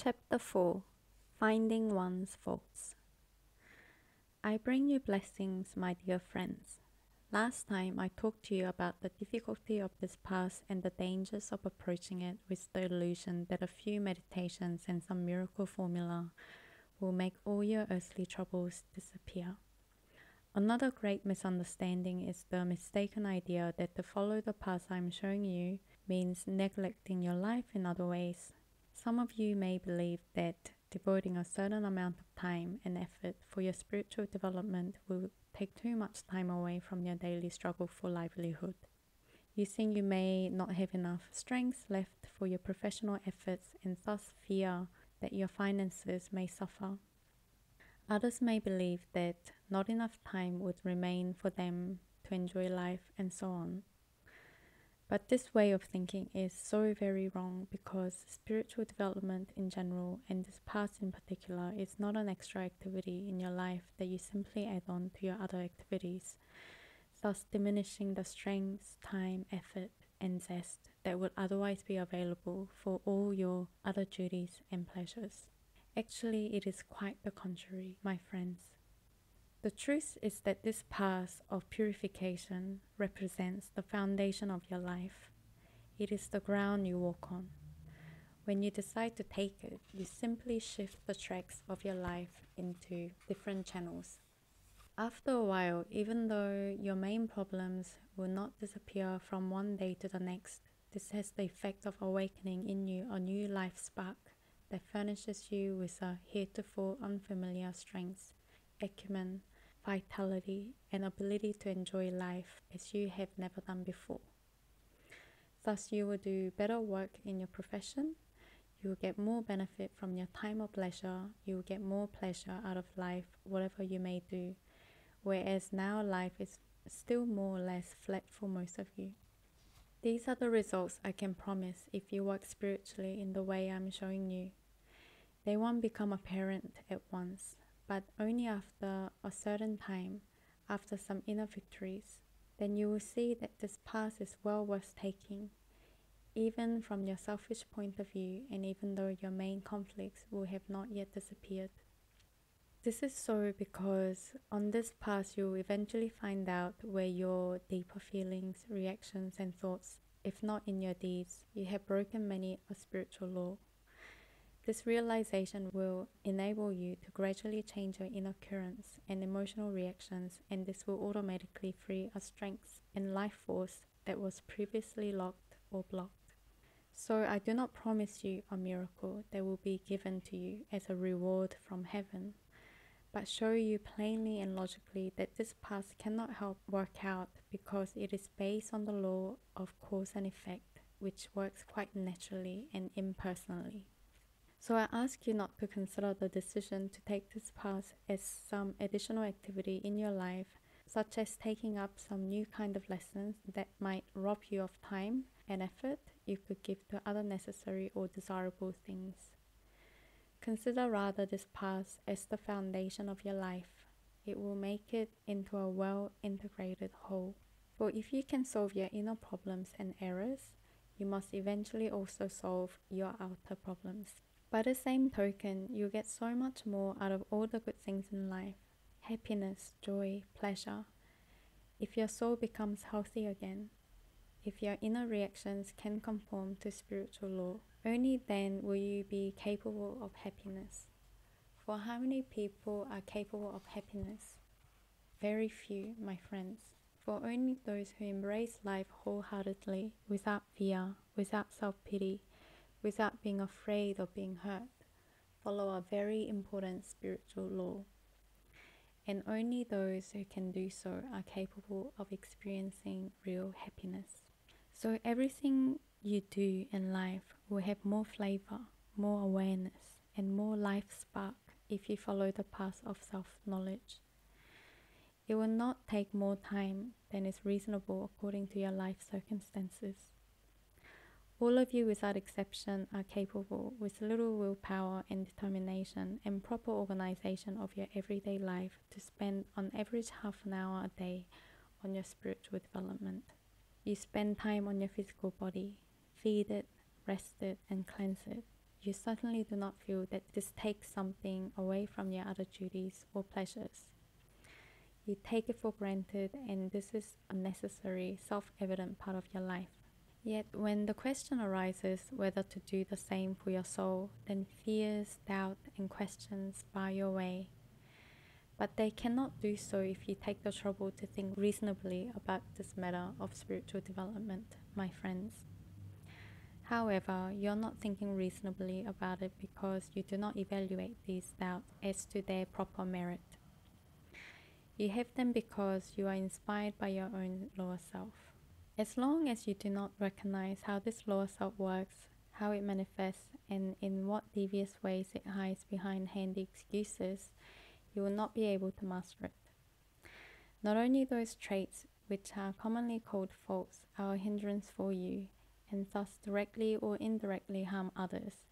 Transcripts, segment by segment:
Chapter 4 Finding One's Faults I bring you blessings, my dear friends. Last time I talked to you about the difficulty of this path and the dangers of approaching it with the illusion that a few meditations and some miracle formula will make all your earthly troubles disappear. Another great misunderstanding is the mistaken idea that to follow the path I'm showing you means neglecting your life in other ways. Some of you may believe that devoting a certain amount of time and effort for your spiritual development will take too much time away from your daily struggle for livelihood. You think you may not have enough strength left for your professional efforts and thus fear that your finances may suffer. Others may believe that not enough time would remain for them to enjoy life and so on. But this way of thinking is so very wrong because spiritual development in general and this path in particular is not an extra activity in your life that you simply add on to your other activities, thus diminishing the strength, time, effort, and zest that would otherwise be available for all your other duties and pleasures. Actually, it is quite the contrary, my friends. The truth is that this path of purification represents the foundation of your life. It is the ground you walk on. When you decide to take it, you simply shift the tracks of your life into different channels. After a while, even though your main problems will not disappear from one day to the next, this has the effect of awakening in you a new life spark that furnishes you with a heretofore unfamiliar strength acumen, vitality, and ability to enjoy life as you have never done before. Thus, you will do better work in your profession, you will get more benefit from your time of leisure, you will get more pleasure out of life, whatever you may do, whereas now life is still more or less flat for most of you. These are the results I can promise if you work spiritually in the way I'm showing you. They won't become apparent at once, but only after a certain time, after some inner victories, then you will see that this path is well worth taking, even from your selfish point of view, and even though your main conflicts will have not yet disappeared. This is so because on this path you will eventually find out where your deeper feelings, reactions, and thoughts, if not in your deeds, you have broken many a spiritual law. This realization will enable you to gradually change your inner currents and emotional reactions, and this will automatically free a strength and life force that was previously locked or blocked. So, I do not promise you a miracle that will be given to you as a reward from heaven, but show you plainly and logically that this path cannot help work out because it is based on the law of cause and effect, which works quite naturally and impersonally. So I ask you not to consider the decision to take this path as some additional activity in your life, such as taking up some new kind of lessons that might rob you of time and effort you could give to other necessary or desirable things. Consider rather this path as the foundation of your life. It will make it into a well integrated whole. For if you can solve your inner problems and errors, you must eventually also solve your outer problems. By the same token, you'll get so much more out of all the good things in life happiness, joy, pleasure. If your soul becomes healthy again, if your inner reactions can conform to spiritual law, only then will you be capable of happiness. For how many people are capable of happiness? Very few, my friends. For only those who embrace life wholeheartedly, without fear, without self pity, without being afraid of being hurt, follow a very important spiritual law. And only those who can do so are capable of experiencing real happiness. So, everything you do in life will have more flavor, more awareness, and more life spark if you follow the path of self knowledge. It will not take more time than is reasonable according to your life circumstances. All of you, without exception, are capable with little willpower and determination and proper organization of your everyday life to spend on average half an hour a day on your spiritual development. You spend time on your physical body, feed it, rest it, and cleanse it. you certainly do not feel that this takes something away from your other duties or pleasures. You take it for granted, and this is a necessary, self evident part of your life. Yet, when the question arises whether to do the same for your soul, then fears, doubt, and questions bar your way. But they cannot do so if you take the trouble to think reasonably about this matter of spiritual development, my friends. However, you're not thinking reasonably about it because you do not evaluate these doubts as to their proper merit. You have them because you are inspired by your own lower self. As long as you do not recognize how this lower self works, how it manifests, and in what devious ways it hides behind handy excuses, you will not be able to master it. Not only those traits which are commonly called faults are a hindrance for you, and thus directly or indirectly harm others,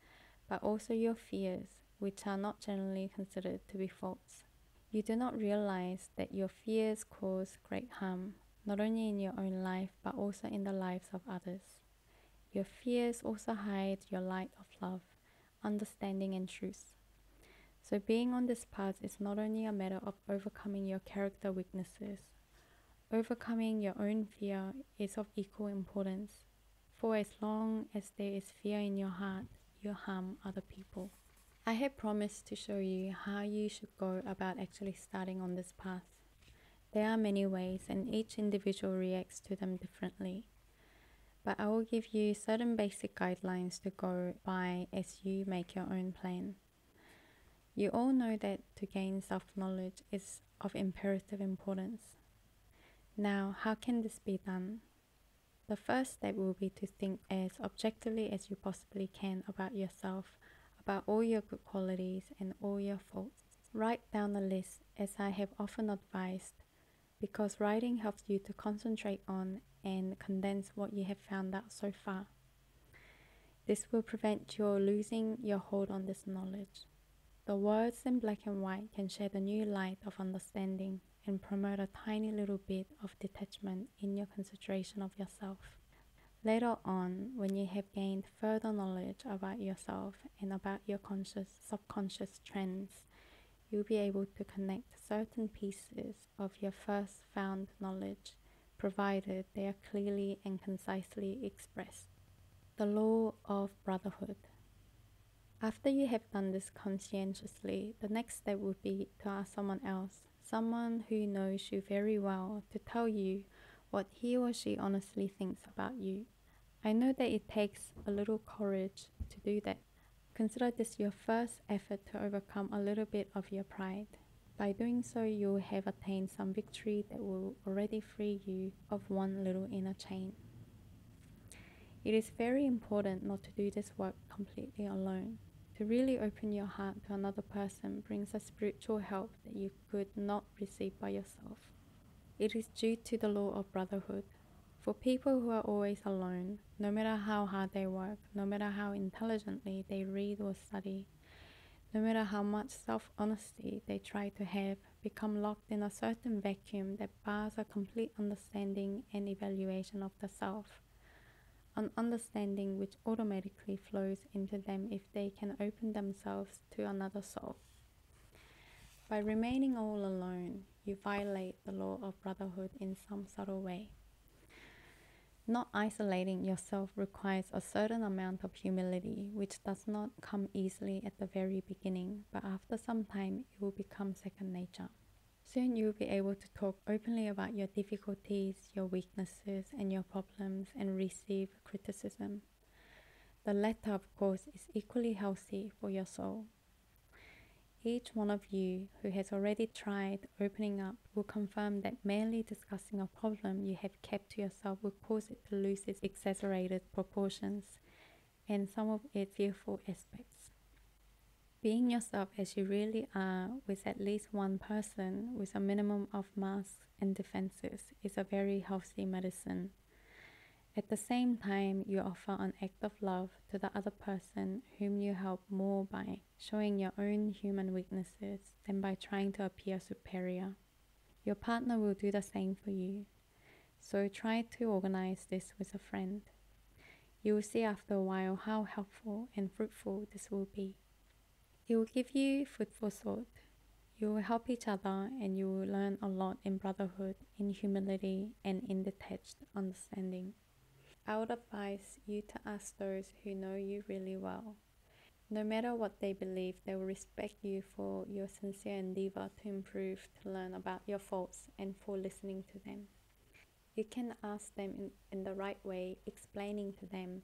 but also your fears, which are not generally considered to be faults. You do not realize that your fears cause great harm, not only in your own life, but also in the lives of others. Your fears also hide your light of love, understanding, and truth. So, being on this path is not only a matter of overcoming your character weaknesses, overcoming your own fear is of equal importance for as long as there is fear in your heart, you harm other people. I have promised to show you how you should go about actually starting on this path. There are many ways, and each individual reacts to them differently. But I will give you certain basic guidelines to go by as you make your own plan. You all know that to gain self knowledge is of imperative importance. Now, how can this be done? The first step will be to think as objectively as you possibly can about yourself, about all your good qualities and all your faults. Write down a list, as I have often advised, because writing helps you to concentrate on and condense what you have found out so far. This will prevent your losing your hold on this knowledge. The words in black and white can shed a new light of understanding and promote a tiny little bit of detachment in your consideration of yourself. Later on, when you have gained further knowledge about yourself and about your conscious subconscious trends, you'll be able to connect certain pieces of your first found knowledge, provided they are clearly and concisely expressed. The law of brotherhood. After you have done this conscientiously, the next step would be to ask someone else someone who knows you very well to tell you what he or she honestly thinks about you. I know that it takes a little courage to do that. Consider this your first effort to overcome a little bit of your pride. By doing so, you have attained some victory that will already free you of one little inner chain. It is very important not to do this work completely alone. To really open your heart to another person brings a spiritual help that you could not receive by yourself. It is due to the law of brotherhood. For people who are always alone, no matter how hard they work, no matter how intelligently they read or study, no matter how much self honesty they try to have, become locked in a certain vacuum that bars a complete understanding and evaluation of the self an understanding which automatically flows into them if they can open themselves to another soul. By remaining all alone, you violate the law of brotherhood in some subtle way. Not isolating yourself requires a certain amount of humility, which does not come easily at the very beginning, but after some time, it will become second nature. Soon you'll be able to talk openly about your difficulties, your weaknesses, and your problems and receive criticism. The latter, of course, is equally healthy for your soul. Each one of you who has already tried opening up will confirm that merely discussing a problem you have kept to yourself will cause it to lose its exaggerated proportions and some of its fearful aspects. Being yourself as you really are with at least one person with a minimum of masks and defenses is a very healthy medicine. At the same time, you offer an act of love to the other person whom you help more by showing your own human weaknesses than by trying to appear superior. Your partner will do the same for you. So try to organize this with a friend. You will see after a while how helpful and fruitful this will be. It will give you food for thought. You will help each other and you will learn a lot in brotherhood, in humility, and in detached understanding. I would advise you to ask those who know you really well. No matter what they believe, they will respect you for your sincere endeavor to improve, to learn about your faults, and for listening to them. You can ask them in, in the right way, explaining to them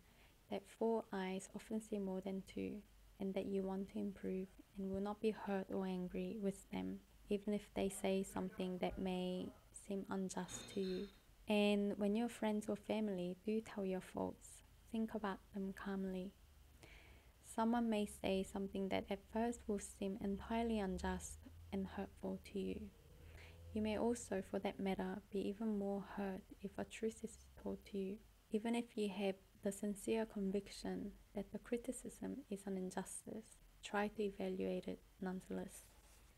that four eyes often see more than two, and that you want to improve and will not be hurt or angry with them, even if they say something that may seem unjust to you. And when you're friends or family, do tell your faults. Think about them calmly. Someone may say something that at first will seem entirely unjust and hurtful to you. You may also, for that matter, be even more hurt if a truth is told to you, even if you have the sincere conviction that the criticism is an injustice. Try to evaluate it nonetheless.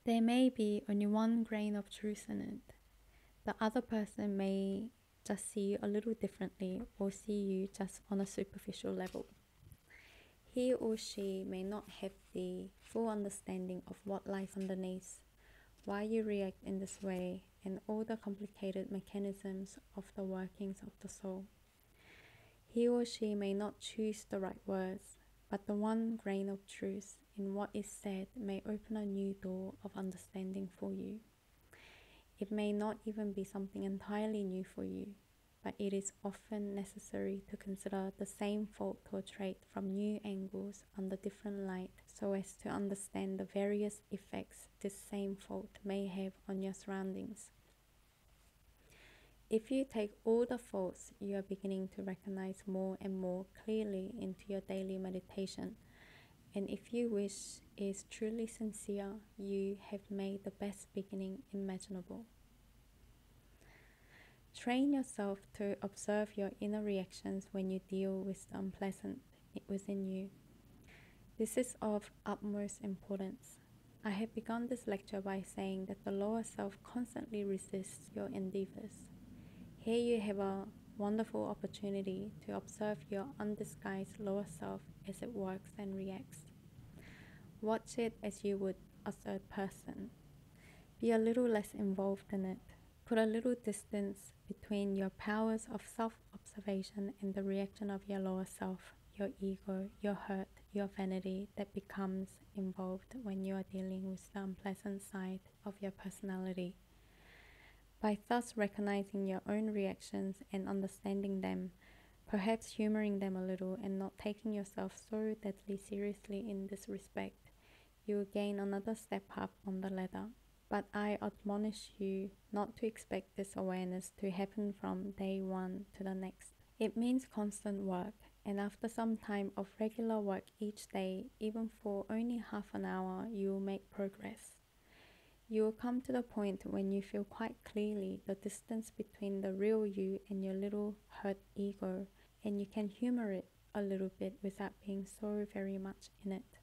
There may be only one grain of truth in it. The other person may just see you a little differently or see you just on a superficial level. He or she may not have the full understanding of what lies underneath, why you react in this way, and all the complicated mechanisms of the workings of the soul. He or she may not choose the right words, but the one grain of truth in what is said may open a new door of understanding for you. It may not even be something entirely new for you, but it is often necessary to consider the same fault or trait from new angles under different light so as to understand the various effects this same fault may have on your surroundings. If you take all the faults you are beginning to recognize more and more clearly into your daily meditation, and if your wish is truly sincere, you have made the best beginning imaginable. Train yourself to observe your inner reactions when you deal with the unpleasant within you. This is of utmost importance. I have begun this lecture by saying that the lower self constantly resists your endeavors. Here you have a wonderful opportunity to observe your undisguised lower self as it works and reacts. Watch it as you would a third person. Be a little less involved in it. Put a little distance between your powers of self observation and the reaction of your lower self, your ego, your hurt, your vanity that becomes involved when you are dealing with the unpleasant side of your personality. By thus recognizing your own reactions and understanding them, perhaps humoring them a little and not taking yourself so deadly seriously in this respect, you will gain another step up on the ladder. But I admonish you not to expect this awareness to happen from day one to the next. It means constant work, and after some time of regular work each day, even for only half an hour, you will make progress. You will come to the point when you feel quite clearly the distance between the real you and your little hurt ego, and you can humor it a little bit without being so very much in it.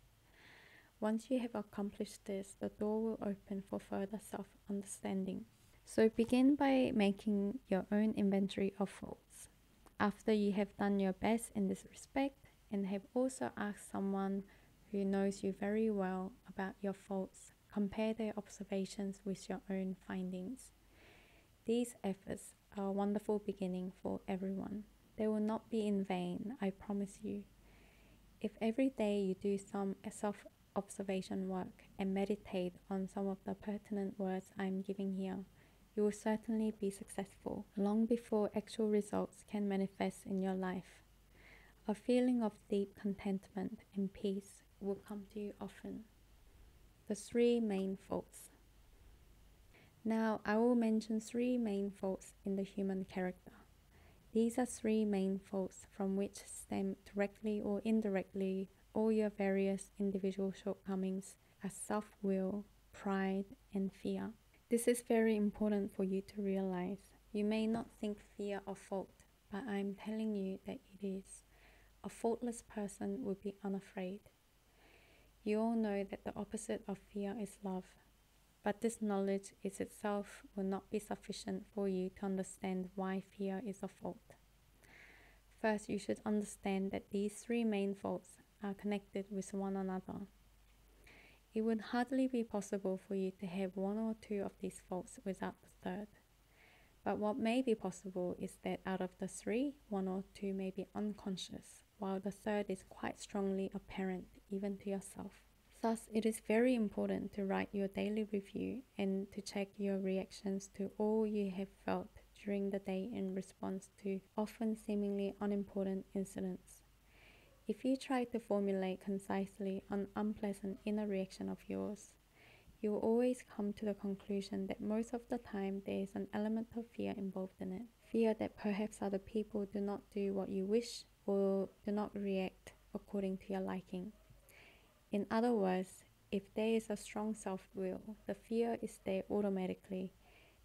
Once you have accomplished this, the door will open for further self understanding. So begin by making your own inventory of faults. After you have done your best in this respect and have also asked someone who knows you very well about your faults, compare their observations with your own findings. These efforts are a wonderful beginning for everyone. They will not be in vain, I promise you. If every day you do some self observation work and meditate on some of the pertinent words I'm giving here, you will certainly be successful long before actual results can manifest in your life. A feeling of deep contentment and peace will come to you often. The three main faults. Now, I will mention three main faults in the human character. These are three main faults from which stem directly or indirectly all your various individual shortcomings as self will, pride, and fear. This is very important for you to realize. You may not think fear a fault, but I'm telling you that it is. A faultless person would be unafraid. You all know that the opposite of fear is love, but this knowledge is itself will not be sufficient for you to understand why fear is a fault. First, you should understand that these three main faults are connected with one another. It would hardly be possible for you to have one or two of these faults without the third. But what may be possible is that out of the three, one or two may be unconscious, while the third is quite strongly apparent even to yourself. Thus, it is very important to write your daily review and to check your reactions to all you have felt during the day in response to often seemingly unimportant incidents. If you try to formulate concisely an unpleasant inner reaction of yours, you will always come to the conclusion that most of the time there is an element of fear involved in it. Fear that perhaps other people do not do what you wish or do not react according to your liking. In other words, if there is a strong self will, the fear is there automatically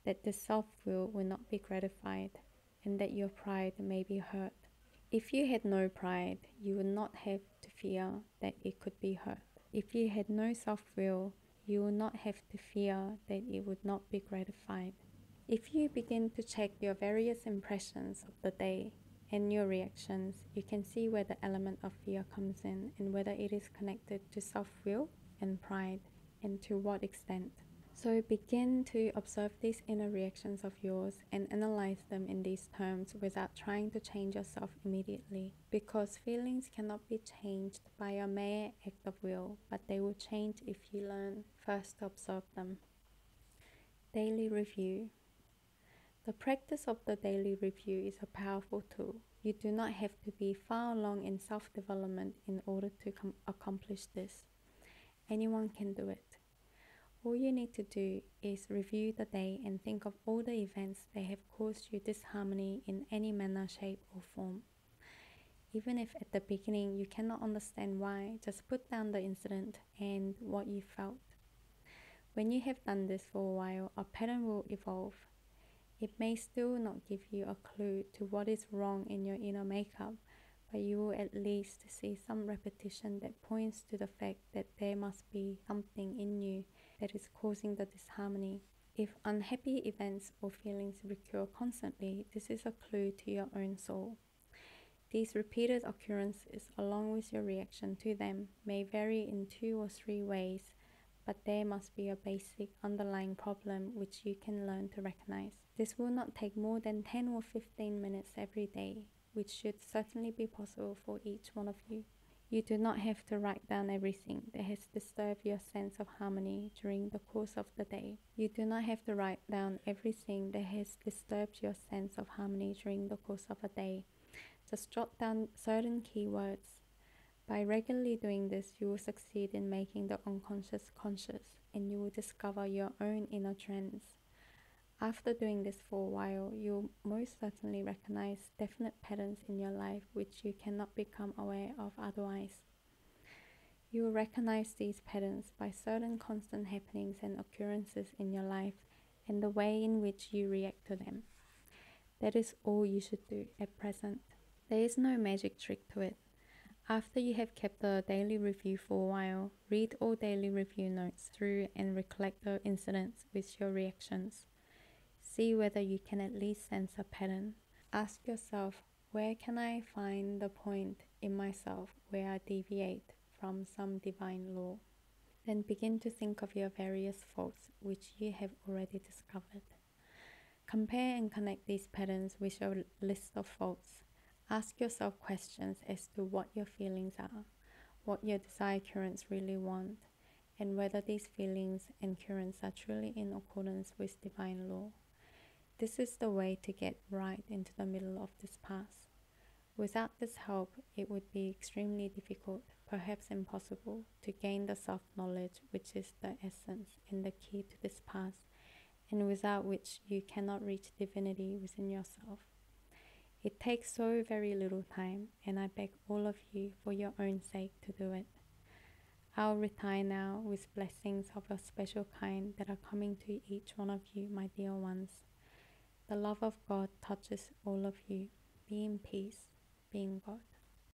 that the self will will not be gratified and that your pride may be hurt. If you had no pride, you would not have to fear that it could be hurt. If you had no self will, you will not have to fear that it would not be gratified. If you begin to check your various impressions of the day and your reactions, you can see where the element of fear comes in and whether it is connected to self will and pride and to what extent. So begin to observe these inner reactions of yours and analyze them in these terms without trying to change yourself immediately. Because feelings cannot be changed by a mere act of will, but they will change if you learn first to observe them. Daily Review The practice of the daily review is a powerful tool. You do not have to be far along in self development in order to accomplish this. Anyone can do it. All you need to do is review the day and think of all the events that have caused you disharmony in any manner, shape, or form. Even if at the beginning you cannot understand why, just put down the incident and what you felt. When you have done this for a while, a pattern will evolve. It may still not give you a clue to what is wrong in your inner makeup, but you will at least see some repetition that points to the fact that there must be something in you that is causing the disharmony. If unhappy events or feelings recur constantly, this is a clue to your own soul. These repeated occurrences, along with your reaction to them, may vary in two or three ways, but there must be a basic underlying problem which you can learn to recognize. This will not take more than 10 or 15 minutes every day, which should certainly be possible for each one of you. You do not have to write down everything that has disturbed your sense of harmony during the course of the day. You do not have to write down everything that has disturbed your sense of harmony during the course of a day. Just jot down certain keywords. By regularly doing this, you will succeed in making the unconscious conscious and you will discover your own inner trends. After doing this for a while, you'll most certainly recognize definite patterns in your life which you cannot become aware of otherwise. You will recognize these patterns by certain constant happenings and occurrences in your life and the way in which you react to them. That is all you should do at present. There is no magic trick to it. After you have kept the daily review for a while, read all daily review notes through and recollect the incidents with your reactions. See whether you can at least sense a pattern. Ask yourself, where can I find the point in myself where I deviate from some divine law? Then begin to think of your various faults which you have already discovered. Compare and connect these patterns with your list of faults. Ask yourself questions as to what your feelings are, what your desire currents really want, and whether these feelings and currents are truly in accordance with divine law. This is the way to get right into the middle of this path. Without this help, it would be extremely difficult, perhaps impossible, to gain the self knowledge which is the essence and the key to this path, and without which you cannot reach divinity within yourself. It takes so very little time, and I beg all of you for your own sake to do it. I'll retire now with blessings of a special kind that are coming to each one of you, my dear ones. The love of God touches all of you. Be in peace, being God.